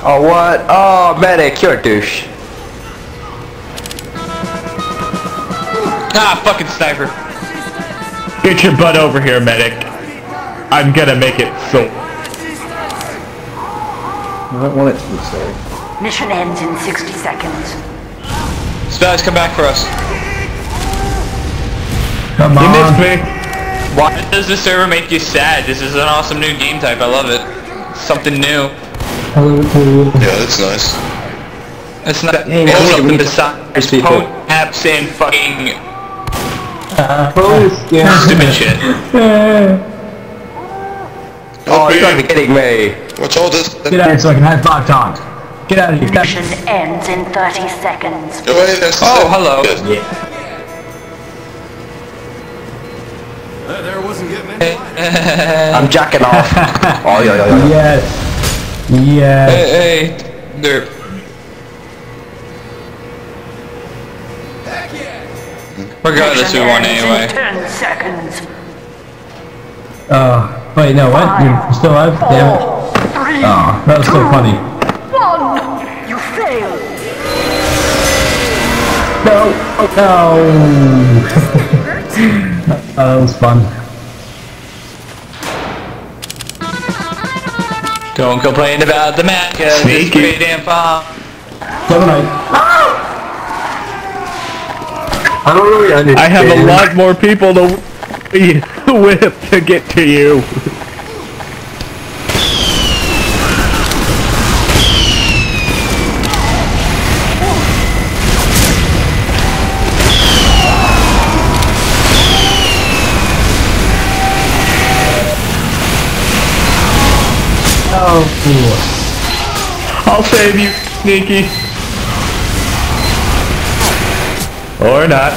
[SPEAKER 4] Oh, what? Oh, medic, you're a douche.
[SPEAKER 1] Ah, fucking sniper.
[SPEAKER 5] Get your butt over here, medic. I'm gonna make it so.
[SPEAKER 10] I don't want it to be so.
[SPEAKER 7] Mission ends in 60 seconds.
[SPEAKER 1] Spies, come back for us.
[SPEAKER 2] Come
[SPEAKER 5] You
[SPEAKER 2] on.
[SPEAKER 5] missed me.
[SPEAKER 1] Why does this server make you sad? This is an awesome new game type. I love it. Something new.
[SPEAKER 2] Hello, hello.
[SPEAKER 11] Yeah, that's nice.
[SPEAKER 1] It's not
[SPEAKER 10] Hey,
[SPEAKER 1] it's
[SPEAKER 10] hey, we
[SPEAKER 1] something besides
[SPEAKER 10] these people.
[SPEAKER 1] code apps and fucking
[SPEAKER 2] Oh, yeah. *laughs*
[SPEAKER 1] stupid shit.
[SPEAKER 4] Oh, you gotta be kidding me.
[SPEAKER 11] What's all this?
[SPEAKER 2] Get out of here so I can have five times. Get out of here. Get
[SPEAKER 7] Mission ends in 30 seconds.
[SPEAKER 11] Oh, hey, that's
[SPEAKER 1] Oh, hello.
[SPEAKER 11] Good.
[SPEAKER 3] That there wasn't getting any
[SPEAKER 4] I'm jacking off. *laughs* oh, yeah, yeah, yeah.
[SPEAKER 2] Yes. Yes.
[SPEAKER 1] Hey, hey, derp. Regardless, we
[SPEAKER 7] Mission
[SPEAKER 1] won
[SPEAKER 7] ends
[SPEAKER 1] anyway.
[SPEAKER 7] in 10 seconds.
[SPEAKER 2] Oh, wait, no, what? You're still alive? Damn it.
[SPEAKER 7] Three,
[SPEAKER 2] Oh, that was so funny.
[SPEAKER 7] one. You failed.
[SPEAKER 2] No. Oh, no. oh, *laughs* that was fun.
[SPEAKER 1] Don't complain about the map, cause it's
[SPEAKER 5] Sneaky.
[SPEAKER 1] pretty damn fun.
[SPEAKER 2] Have a night. Ah!
[SPEAKER 10] I don't really understand.
[SPEAKER 5] I have a lot more people to *laughs* whip to get to you.
[SPEAKER 2] Oh,
[SPEAKER 5] I'll save you, Sneaky. Or not.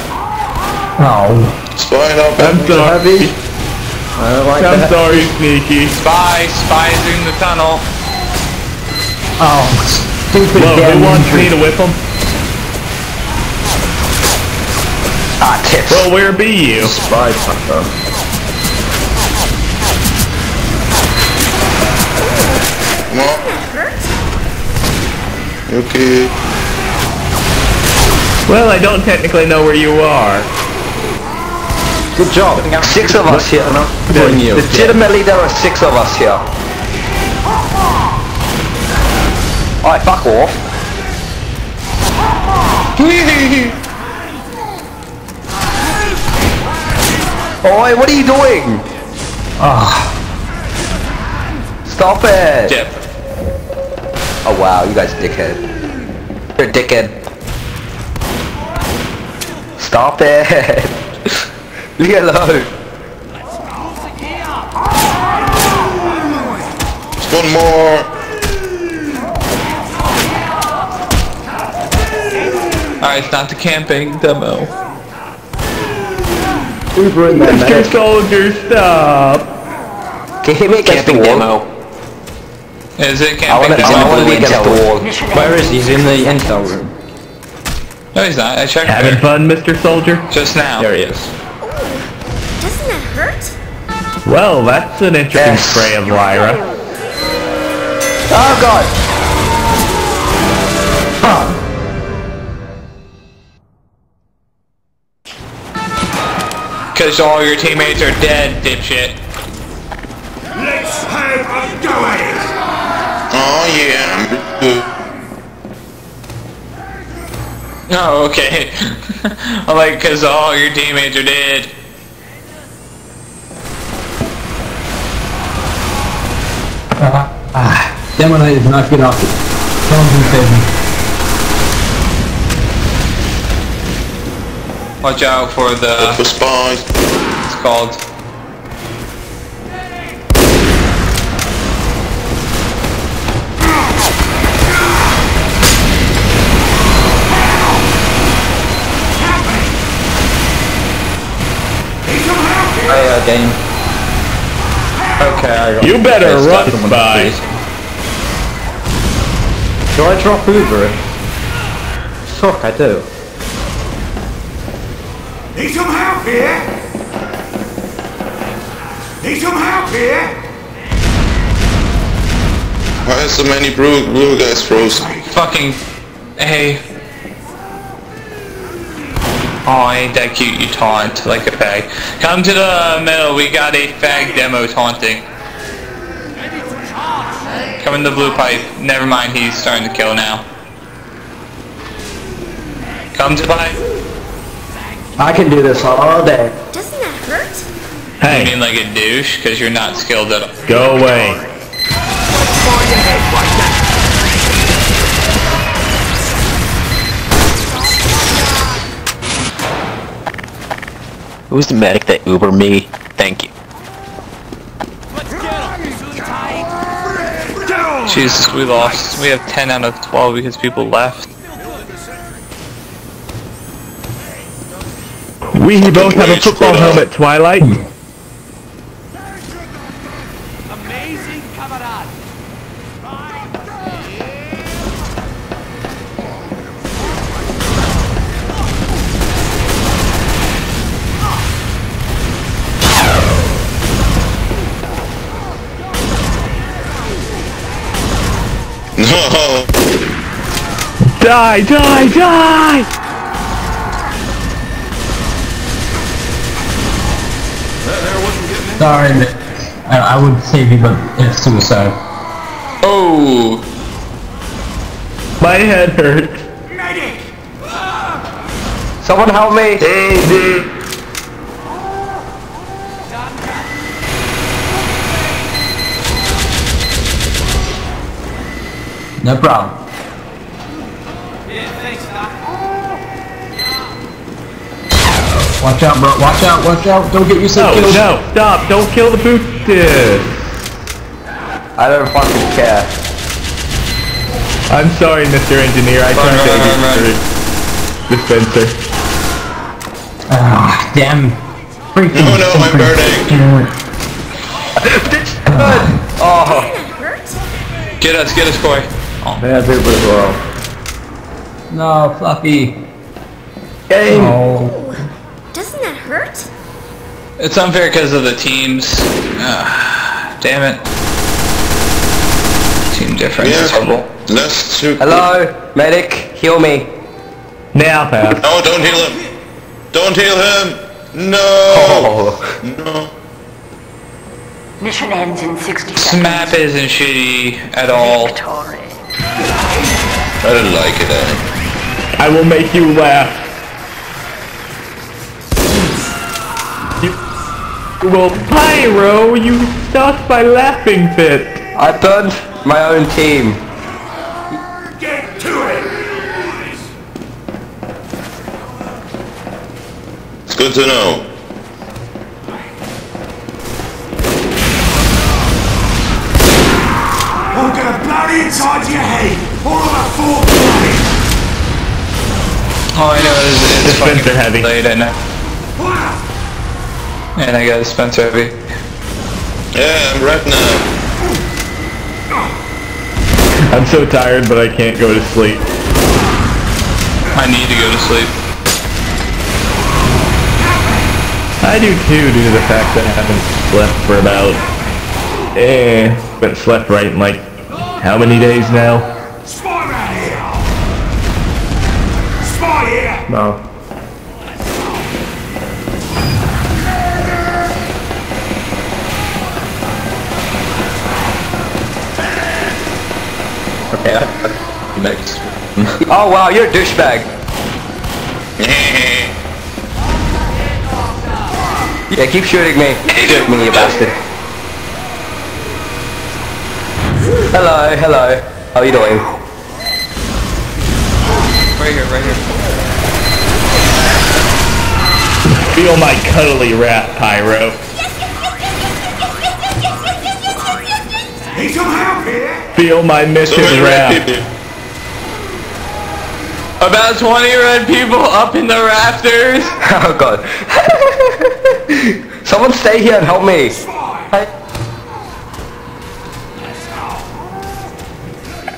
[SPEAKER 2] oh.
[SPEAKER 11] Spying up
[SPEAKER 5] I'm sorry.
[SPEAKER 10] I don't like
[SPEAKER 5] I'm
[SPEAKER 10] that.
[SPEAKER 5] sorry, Sneaky.
[SPEAKER 1] Spies, spies in the tunnel.
[SPEAKER 2] Oh, stupid
[SPEAKER 5] Well,
[SPEAKER 2] damn
[SPEAKER 5] who wants me to whip him?
[SPEAKER 4] Ah, tits.
[SPEAKER 5] Well, where be you?
[SPEAKER 10] Spy fucker.
[SPEAKER 11] Come on. Okay.
[SPEAKER 5] Well, I don't technically know where you are.
[SPEAKER 10] Good job.
[SPEAKER 4] Six of us here.
[SPEAKER 10] Bring you.
[SPEAKER 4] Legitimately, there are six of us here. Alright, fuck off. *laughs* Oi, what are you doing?
[SPEAKER 2] Ah,
[SPEAKER 4] Stop it!
[SPEAKER 1] Dip.
[SPEAKER 4] Oh wow, you guys dickhead. You're a dickhead. Stop it! *laughs* Leave me alone.
[SPEAKER 11] There's one more.
[SPEAKER 1] Alright, it's not the camping demo.
[SPEAKER 10] Uber in there,
[SPEAKER 5] Mr.
[SPEAKER 10] medic.
[SPEAKER 5] Soldier, stop.
[SPEAKER 4] Can you hit me against the
[SPEAKER 6] Camping
[SPEAKER 4] wall?
[SPEAKER 6] demo.
[SPEAKER 1] Is it
[SPEAKER 4] I
[SPEAKER 1] camping
[SPEAKER 4] wanna, I
[SPEAKER 1] demo?
[SPEAKER 4] wanna be against the wall.
[SPEAKER 7] Mission
[SPEAKER 10] Where
[SPEAKER 7] ends
[SPEAKER 10] is he? He's in the intel room.
[SPEAKER 1] No, he's not. I checked
[SPEAKER 5] Having
[SPEAKER 1] there.
[SPEAKER 5] fun, Mr. Soldier?
[SPEAKER 1] Just now.
[SPEAKER 10] There he is.
[SPEAKER 8] Doesn't that hurt?
[SPEAKER 5] Well, that's an interesting
[SPEAKER 4] Yes.
[SPEAKER 5] spray of Lyra.
[SPEAKER 4] Oh god!
[SPEAKER 1] Cause all your teammates are dead, dipshit.
[SPEAKER 3] Let's have a go at it!
[SPEAKER 11] Oh yeah. *laughs*
[SPEAKER 1] Oh, okay. *laughs* I'm like, cause all your teammates are dead.
[SPEAKER 2] ah, Demonite is not good off it. Someone can save me.
[SPEAKER 1] Watch out for the.
[SPEAKER 11] For spies.
[SPEAKER 1] It's called.
[SPEAKER 10] Uh, game. Okay, I got
[SPEAKER 5] You better
[SPEAKER 10] okay,
[SPEAKER 5] run,
[SPEAKER 10] someone
[SPEAKER 5] spy.
[SPEAKER 10] Do I drop Uber it? Fuck, I do.
[SPEAKER 3] Need some help here? Need some help here?
[SPEAKER 11] Why are so many blue, blue guys frozen?
[SPEAKER 1] Fucking. Hey. Oh, ain't that cute, you taunt like a fag. Come to the middle, we got a fag demo taunting. Come in the blue pipe. Never mind, he's starting to kill now. Come to pipe.
[SPEAKER 4] I can do this all day.
[SPEAKER 8] Doesn't that hurt?
[SPEAKER 5] Hey.
[SPEAKER 1] You mean like a douche? Because you're not skilled at all.
[SPEAKER 5] go away.
[SPEAKER 6] Who's the medic that Uber me? Thank you.
[SPEAKER 1] Jesus, we lost. We have 10 out of 12 because people left.
[SPEAKER 5] We both have a football helmet, Twilight. Die, die, die!
[SPEAKER 2] Sorry, I, I would save you, but it's suicide.
[SPEAKER 1] Oh!
[SPEAKER 5] My head hurts.
[SPEAKER 3] Medic!
[SPEAKER 4] Someone help me!
[SPEAKER 2] No problem. Watch out, bro. Watch out, watch out. Don't get yourself
[SPEAKER 5] No,
[SPEAKER 2] killed.
[SPEAKER 5] no, stop, don't kill the boosted.
[SPEAKER 4] I don't fucking care.
[SPEAKER 5] I'm sorry, Mr. Engineer, I
[SPEAKER 1] Run,
[SPEAKER 5] turned
[SPEAKER 1] run,
[SPEAKER 5] to
[SPEAKER 1] run, run.
[SPEAKER 5] dispenser.
[SPEAKER 2] Ah, damn. Freaking
[SPEAKER 11] No, no, I'm burning.
[SPEAKER 4] Oh,
[SPEAKER 8] That hurt?
[SPEAKER 1] Get us, get us, Coy.
[SPEAKER 10] Yeah, people as well.
[SPEAKER 2] No, Fluffy.
[SPEAKER 4] game!
[SPEAKER 2] Oh.
[SPEAKER 8] Doesn't that hurt?
[SPEAKER 1] It's unfair because of the teams. Ah, damn it. Team difference is
[SPEAKER 11] Yeah.
[SPEAKER 1] horrible.
[SPEAKER 11] Let's shoot.
[SPEAKER 4] Hello, medic, heal me.
[SPEAKER 5] Now, pass.
[SPEAKER 11] No, don't heal him! Don't heal him! No!
[SPEAKER 4] Oh,
[SPEAKER 11] No!
[SPEAKER 7] Mission ends in 60
[SPEAKER 1] This map isn't shitty at all.
[SPEAKER 7] Victory.
[SPEAKER 11] I don't like it, eh?
[SPEAKER 5] I will make you laugh. You will pyro, you start by laughing fit.
[SPEAKER 4] I burned my own team.
[SPEAKER 3] Get to it!
[SPEAKER 11] It's good to know.
[SPEAKER 3] I'm gonna blow inside your head! All of a four bloody!
[SPEAKER 1] All I know is it's fucking
[SPEAKER 5] Dispenser heavy.
[SPEAKER 1] late at night. And I got a Spencer heavy.
[SPEAKER 11] Yeah, I'm right now.
[SPEAKER 5] I'm so tired, but I can't go to sleep.
[SPEAKER 1] I need to go to sleep.
[SPEAKER 5] I do too, due to the fact that I haven't slept for about, eh, but slept right in like, how many days now?
[SPEAKER 3] Spy around here! Spy here!
[SPEAKER 10] No. Okay, I, I, next.
[SPEAKER 4] Oh wow, you're a douchebag. Yeah, keep shooting me. Shoot me, you bastard. Hello, hello. How are you doing?
[SPEAKER 1] Right here, right here.
[SPEAKER 5] Feel my cuddly wrath, Pyro.
[SPEAKER 3] Need some help here?
[SPEAKER 5] Feel my
[SPEAKER 11] So
[SPEAKER 5] mission
[SPEAKER 11] many red
[SPEAKER 1] About 20 red people up in the rafters. *laughs*
[SPEAKER 4] Oh god. *laughs* Someone stay here and help me.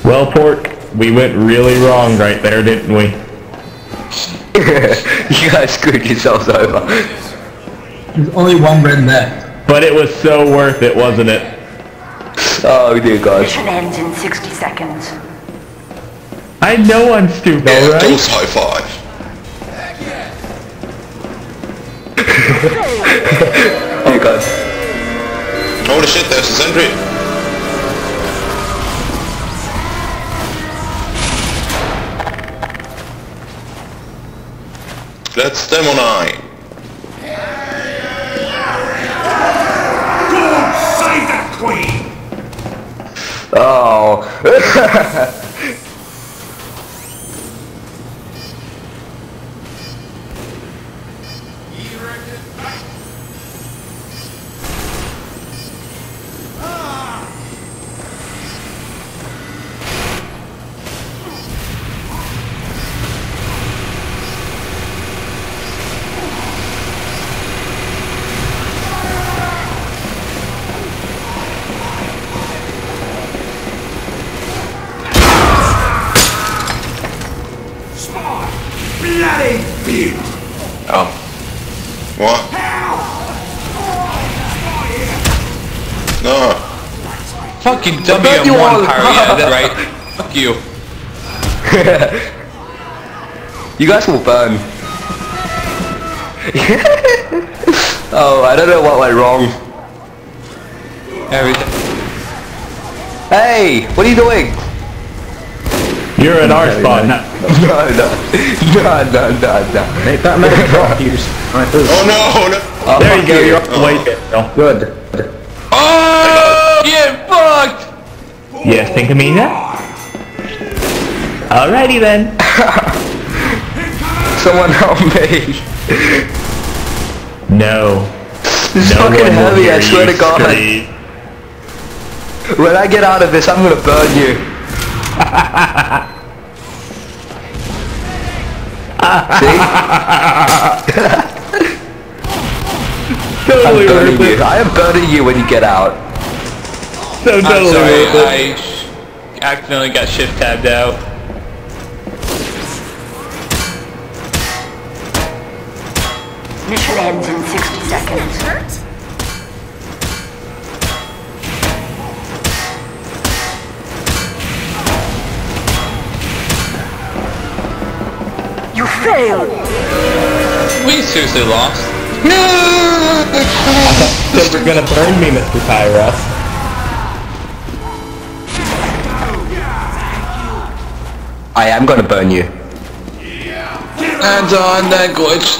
[SPEAKER 5] Well, Pork, we went really wrong right there, didn't we? *laughs*
[SPEAKER 4] you guys screwed yourselves over.
[SPEAKER 2] There's only one red left.
[SPEAKER 5] But it was so worth it, wasn't it?
[SPEAKER 4] Oh dear god.
[SPEAKER 7] Mission ends in 60 seconds.
[SPEAKER 5] I know I'm stupid,
[SPEAKER 11] Yeah,
[SPEAKER 5] alright?
[SPEAKER 11] dose high five. *laughs*
[SPEAKER 4] Oh god.
[SPEAKER 11] Holy shit, there's a sentry. Let's demo
[SPEAKER 4] Oh. *laughs* bet you
[SPEAKER 1] WM1 power, yeah, that's right. *laughs* Fuck you. *laughs*
[SPEAKER 4] you guys will burn. *laughs* oh, I don't know what went wrong.
[SPEAKER 1] Everything.
[SPEAKER 4] Hey, what are you doing?
[SPEAKER 5] You're in our spot. now.
[SPEAKER 4] No, no, no, no, no, no.
[SPEAKER 10] Make that man drop you.
[SPEAKER 11] Oh no, no.
[SPEAKER 4] Oh,
[SPEAKER 5] There you go, you're on the way,
[SPEAKER 10] Good.
[SPEAKER 1] Oh, get fucked.
[SPEAKER 5] You think of me now? Alrighty then. *laughs*
[SPEAKER 4] Someone help me.
[SPEAKER 5] No.
[SPEAKER 4] This is
[SPEAKER 5] No
[SPEAKER 4] fucking heavy, I swear to God.
[SPEAKER 5] scream.
[SPEAKER 4] When I get out of this, I'm gonna burn you. *laughs* See? I'm burning you. I am burning you when you get out.
[SPEAKER 5] So *laughs*
[SPEAKER 1] I'm
[SPEAKER 5] totally
[SPEAKER 1] sorry,
[SPEAKER 5] worth it.
[SPEAKER 1] I sh- accidentally got shift tabbed out.
[SPEAKER 7] Mission ends in 60 seconds.
[SPEAKER 8] Hurt?
[SPEAKER 7] You failed!
[SPEAKER 1] We seriously lost. *laughs*
[SPEAKER 5] Said we're gonna burn me, Mr. Pyro.
[SPEAKER 4] I am gonna burn you.
[SPEAKER 1] Hands on that glitch.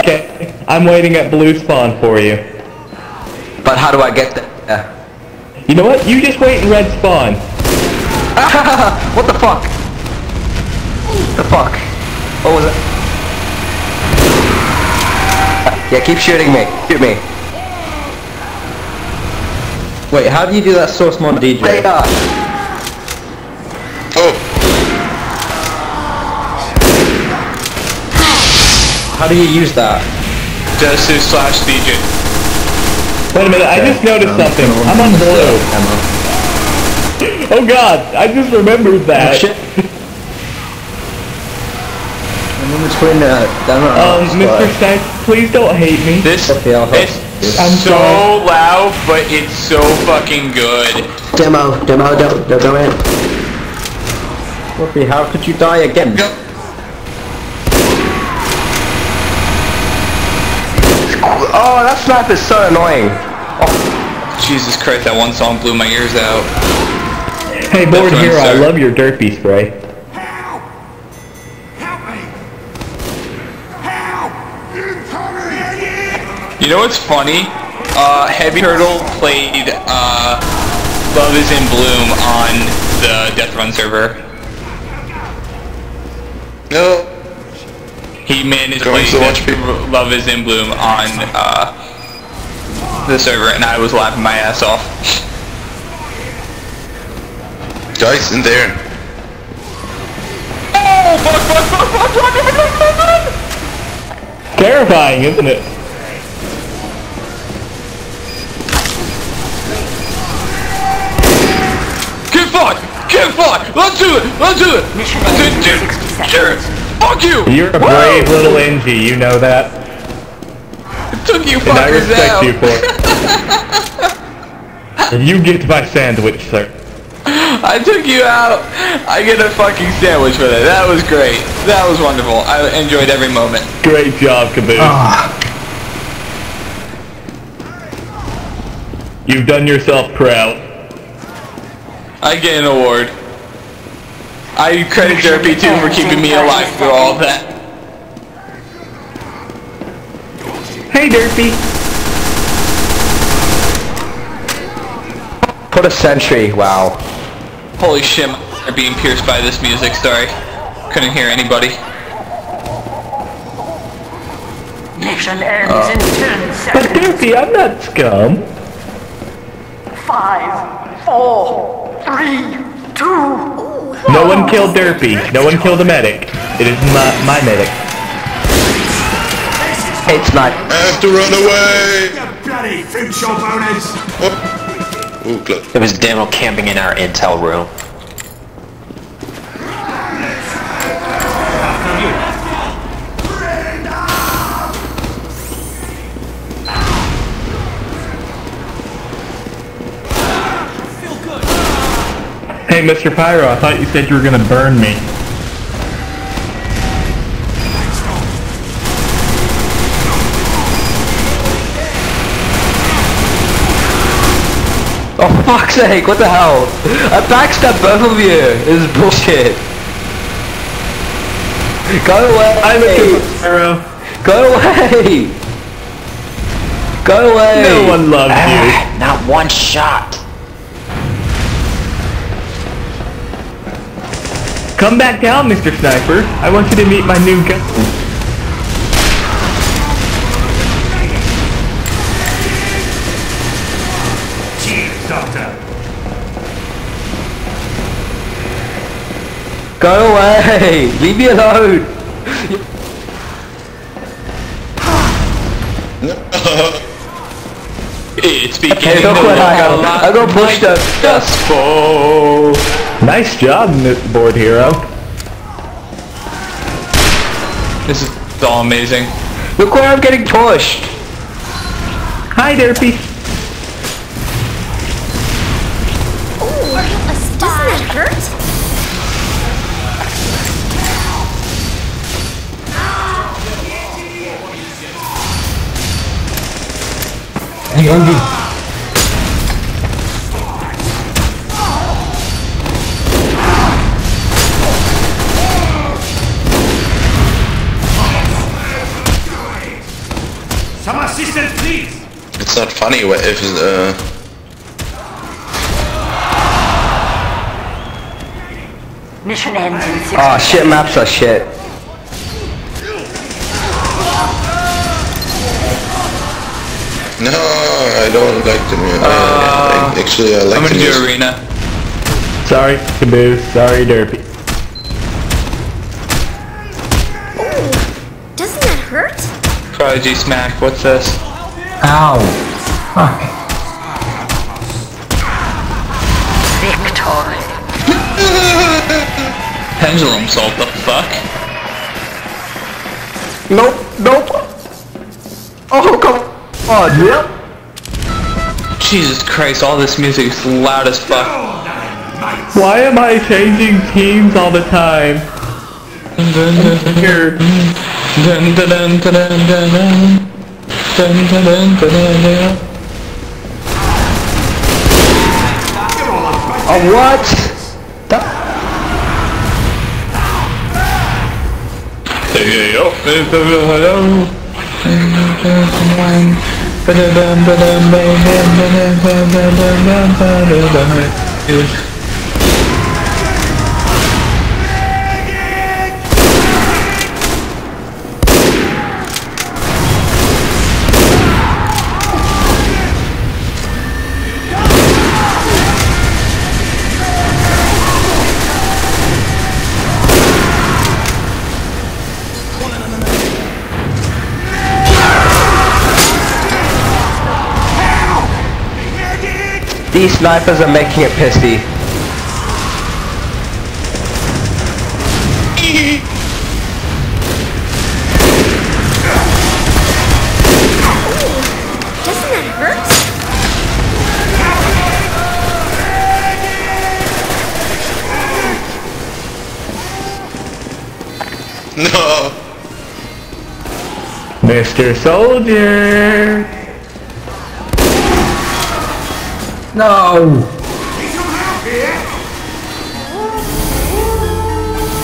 [SPEAKER 5] Okay, I'm waiting at blue spawn for you.
[SPEAKER 4] But how do I get there? Uh.
[SPEAKER 5] You know what? You just wait in red spawn. *laughs*
[SPEAKER 4] what the fuck? The fuck? What was it? Uh, yeah, keep shooting me. Shoot me.
[SPEAKER 10] Wait, how do you do that SourceMod DJ?
[SPEAKER 4] Uh, They are.
[SPEAKER 11] Oh,
[SPEAKER 10] How do you use that?
[SPEAKER 1] Just slash DJ.
[SPEAKER 5] Wait a minute, I just noticed
[SPEAKER 10] Um,
[SPEAKER 5] something. I'm on
[SPEAKER 10] use
[SPEAKER 5] blue.
[SPEAKER 10] ammo.
[SPEAKER 5] Oh god, I just remembered that.
[SPEAKER 10] Shit. *laughs* I'm in between uh, damn it,
[SPEAKER 5] Um,
[SPEAKER 10] I'm
[SPEAKER 5] Mr.
[SPEAKER 10] not
[SPEAKER 5] Snipes, please don't hate me.
[SPEAKER 1] This
[SPEAKER 10] Okay, I'll help
[SPEAKER 1] it's.
[SPEAKER 5] I'm
[SPEAKER 1] so
[SPEAKER 5] sorry.
[SPEAKER 1] loud, but it's so fucking good.
[SPEAKER 9] Demo, demo, don't, don't go in.
[SPEAKER 10] Fluffy, how could you die again?
[SPEAKER 11] Go.
[SPEAKER 4] Oh, that sniper is so annoying. Oh.
[SPEAKER 1] Jesus Christ, that one song blew my ears out.
[SPEAKER 5] Hey, board
[SPEAKER 1] That's what I'm
[SPEAKER 5] hero, I love your derpy spray.
[SPEAKER 3] Help! Help me! Help! Incoming!
[SPEAKER 1] You know what's funny? Uh, Heavy Turtle played uh, Love is in Bloom on the Death Run server.
[SPEAKER 11] no.
[SPEAKER 1] He managed
[SPEAKER 11] Going
[SPEAKER 1] playing
[SPEAKER 11] so much
[SPEAKER 1] the Love is in Bloom on uh, the server, and I was laughing my ass off.
[SPEAKER 11] Guys, in there.
[SPEAKER 1] Oh, fuck, fuck, fuck, fuck, fuck, fuck, fuck, fuck, fuck.
[SPEAKER 5] Terrifying, isn't it?
[SPEAKER 1] Get fucked! Get fucked! Let's do it! Let's do it!
[SPEAKER 7] Mission
[SPEAKER 1] Let's do it! Sure!
[SPEAKER 7] Seconds.
[SPEAKER 1] Fuck you!
[SPEAKER 5] You're a brave little NG, you know that.
[SPEAKER 1] Took you
[SPEAKER 5] And I respect
[SPEAKER 1] out.
[SPEAKER 5] you for it. *laughs* you get my sandwich, sir.
[SPEAKER 1] I took you out. I get a fucking sandwich for that. That was great. That was wonderful. I enjoyed every moment.
[SPEAKER 5] Great job, Caboose. Ah. You've done yourself proud.
[SPEAKER 1] I get an award. I credit Derpy too for keeping me alive through all that.
[SPEAKER 5] Hey, Derpy.
[SPEAKER 4] Put a sentry, wow.
[SPEAKER 1] Holy shit, I'm being pierced by this music. Sorry. Couldn't hear anybody.
[SPEAKER 7] Mission ends uh. in 10
[SPEAKER 5] But
[SPEAKER 7] seconds.
[SPEAKER 5] Derpy, I'm not scum.
[SPEAKER 7] Five, four, three, two.
[SPEAKER 5] No one killed Derpy. No one killed the medic. It is my, my medic.
[SPEAKER 4] It's not.
[SPEAKER 11] I have to run away!
[SPEAKER 3] You bloody future boners!
[SPEAKER 11] Oh. Ooh, close.
[SPEAKER 6] There was demo camping in our intel room.
[SPEAKER 5] Hey, Mr. Pyro, I thought you said you were gonna burn me.
[SPEAKER 4] Oh, fuck's sake, what the hell? I backstabbed both of you. This is bullshit. Go away.
[SPEAKER 5] Hi, Mr. Pyro.
[SPEAKER 4] Go away. Go away.
[SPEAKER 5] No one loves you. *sighs*
[SPEAKER 6] Not one shot.
[SPEAKER 5] Come back down, Mr. Sniper. I want you to meet my new gun.
[SPEAKER 3] Cheers, Doctor.
[SPEAKER 4] Go away. *laughs* Leave me alone. *laughs*
[SPEAKER 1] It's beginning
[SPEAKER 4] Hey,
[SPEAKER 1] to
[SPEAKER 4] look
[SPEAKER 1] look
[SPEAKER 4] what I
[SPEAKER 1] a lot
[SPEAKER 4] I got pushed
[SPEAKER 1] like
[SPEAKER 4] up.
[SPEAKER 1] Dustbowl.
[SPEAKER 5] Nice job, board hero.
[SPEAKER 1] This is all amazing.
[SPEAKER 4] Look where I'm getting pushed.
[SPEAKER 5] Hi, Derpy.
[SPEAKER 8] Doesn't that hurt?
[SPEAKER 2] Hey, Andy.
[SPEAKER 11] Funny wh- if uh,
[SPEAKER 7] Mission ends in 60
[SPEAKER 4] Oh ah, shit, maps are shit.
[SPEAKER 11] no, I don't like the music. I, I, actually, I like
[SPEAKER 1] I'm gonna do
[SPEAKER 11] music.
[SPEAKER 1] arena.
[SPEAKER 5] Sorry, Caboose. Sorry, Derpy.
[SPEAKER 8] Doesn't that hurt?
[SPEAKER 1] Prodigy Smack, what's this?
[SPEAKER 2] Ow. Fuck.
[SPEAKER 7] victory.
[SPEAKER 1] Pendulum salt, the fuck?
[SPEAKER 4] Nope, nope. Oh, come on. Yep.
[SPEAKER 1] Jesus Christ, all this music is loud as fuck.
[SPEAKER 5] Why am I changing teams all the time? Here.
[SPEAKER 1] Dun, dun, dun, dun, dun, dun, dun. Dun, dun, dun, dun,
[SPEAKER 4] Of what?
[SPEAKER 1] The There you go.
[SPEAKER 4] These snipers are making it pissy.
[SPEAKER 8] Doesn't that hurt?
[SPEAKER 11] No.
[SPEAKER 5] Mr. Soldier.
[SPEAKER 2] No!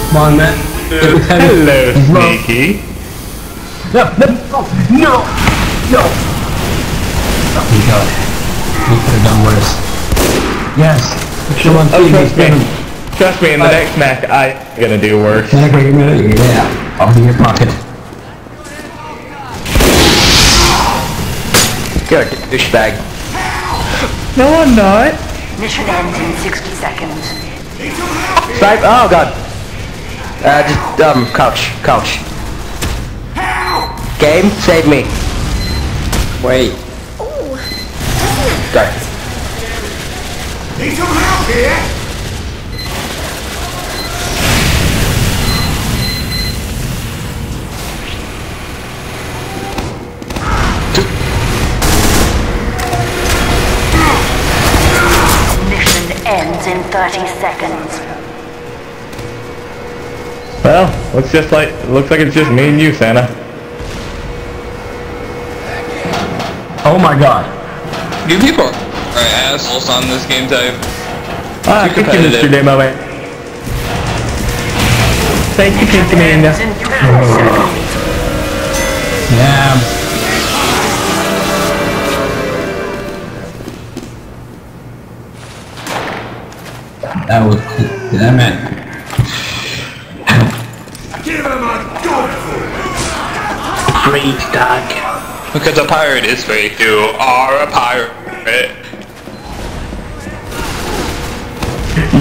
[SPEAKER 2] Come on, man. Heavy.
[SPEAKER 5] Hello. *laughs* Sneaky.
[SPEAKER 2] No, no, no, no! Oh my god. We could have done worse. Yes! Come on,
[SPEAKER 5] Oh, trust me. Trust me, in the next match, I'm gonna do worse.
[SPEAKER 2] Can I bring him in? Yeah. I'll be in your pocket.
[SPEAKER 4] Good, douchebag.
[SPEAKER 5] No, I'm not.
[SPEAKER 7] Mission ends in 60 seconds.
[SPEAKER 4] Snipe, oh god. Uh, just, um, couch, couch. Game, save me.
[SPEAKER 10] Wait.
[SPEAKER 8] Ooh. Doesn't
[SPEAKER 4] Go.
[SPEAKER 3] Need some help here?
[SPEAKER 7] Ends in 30 seconds.
[SPEAKER 5] Well, looks just like looks like it's just me and you, Santa.
[SPEAKER 2] Oh my god.
[SPEAKER 1] You people are assholes on this game type.
[SPEAKER 5] Ah,
[SPEAKER 1] Too
[SPEAKER 5] thank you, Mr.
[SPEAKER 1] competitive.
[SPEAKER 5] Demo Man. Thank you, Pinky
[SPEAKER 2] That was damn it.
[SPEAKER 3] Give him a dogful.
[SPEAKER 6] Great dog.
[SPEAKER 1] Because a pirate is fake. You are a pirate.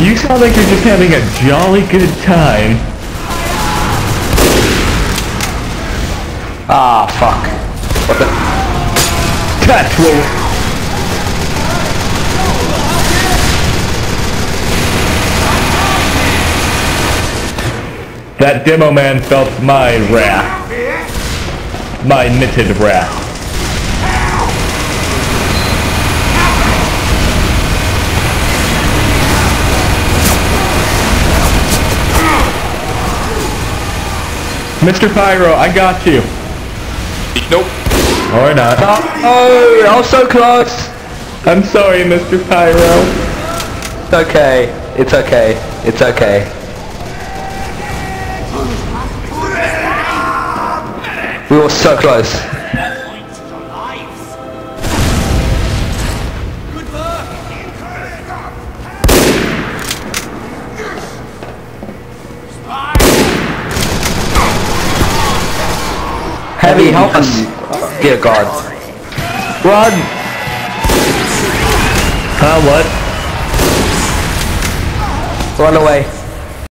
[SPEAKER 5] You sound like you're just having a jolly good time.
[SPEAKER 4] Ah, fuck. What the?
[SPEAKER 5] That's what. That demo man felt my wrath. My knitted wrath. Mr. Pyro, I got you.
[SPEAKER 1] Nope.
[SPEAKER 5] Or not.
[SPEAKER 4] Oh, oh I was so close.
[SPEAKER 5] I'm sorry, Mr. Pyro.
[SPEAKER 4] It's okay. It's okay. It's okay. Were so close. Heavy, help us. Dear God. Run!
[SPEAKER 5] Huh, what?
[SPEAKER 4] Run away.